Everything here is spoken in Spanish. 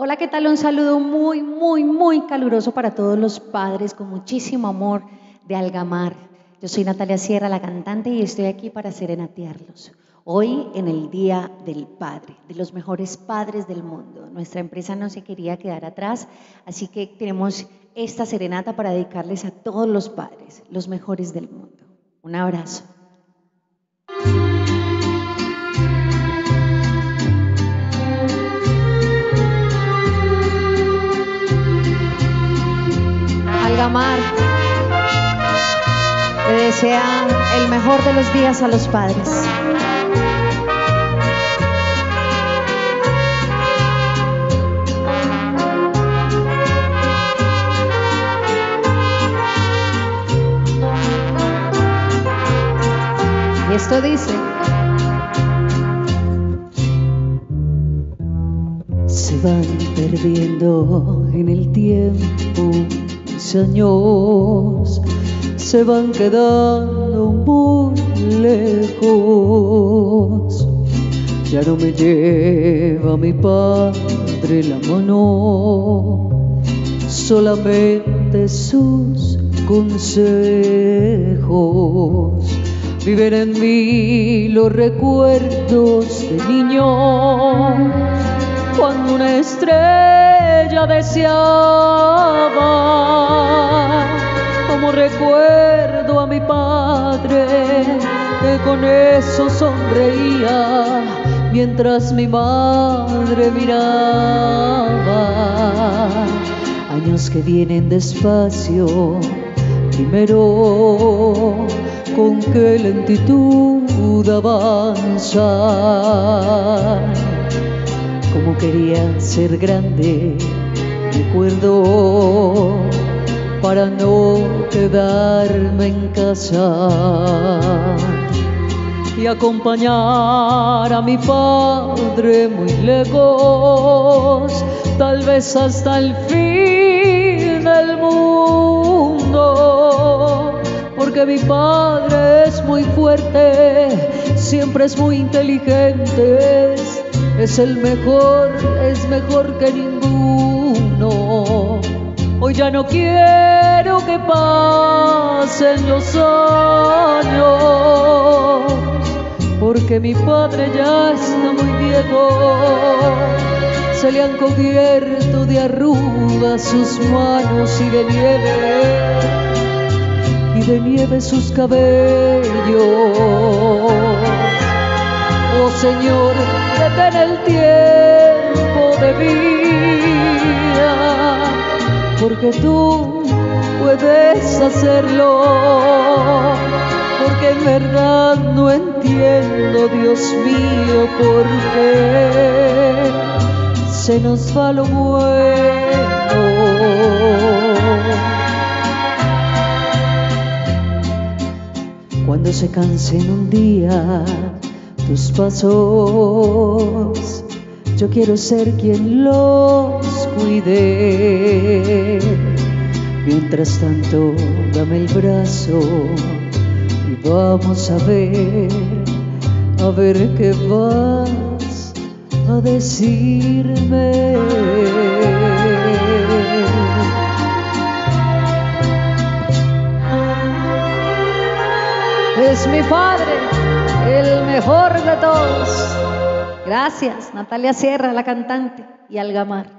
Hola, ¿qué tal? Un saludo muy, muy, muy caluroso para todos los padres con muchísimo amor de Algamar. Yo soy Natalia Sierra, la cantante, y estoy aquí para serenatearlos. Hoy en el Día del Padre, de los mejores padres del mundo. Nuestra empresa no se quería quedar atrás, así que tenemos esta serenata para dedicarles a todos los padres, los mejores del mundo. Un abrazo. Desea el mejor de los días a los padres. Y esto dice, se van perdiendo en el tiempo años se van quedando muy lejos. Ya no me lleva mi padre la mano, solamente sus consejos. Viven en mí los recuerdos de niño, cuando una estrella deseaba recuerdo a mi padre que con eso sonreía mientras mi madre miraba. Años que vienen despacio, primero con qué lentitud avanza. Como quería ser grande, recuerdo para no quedarme en casa y acompañar a mi padre muy lejos, tal vez hasta el fin del mundo, porque mi padre es muy fuerte, siempre es muy inteligente, es el mejor, es mejor que ninguno ya no quiero que pasen los años, porque mi padre ya está muy viejo. Se le han cubierto de arrugas sus manos y de nieve, y de nieve sus cabellos. Oh Señor, detén el tiempo de vida porque tú puedes hacerlo, porque en verdad no entiendo, Dios mío, por qué se nos va lo bueno. Cuando se cansen un día tus pasos, yo quiero ser quien los cuide. Mientras tanto, dame el brazo y vamos a ver, a ver qué vas a decirme. Es mi padre, el mejor de todos. Gracias, Natalia Sierra, la cantante, y Algamar.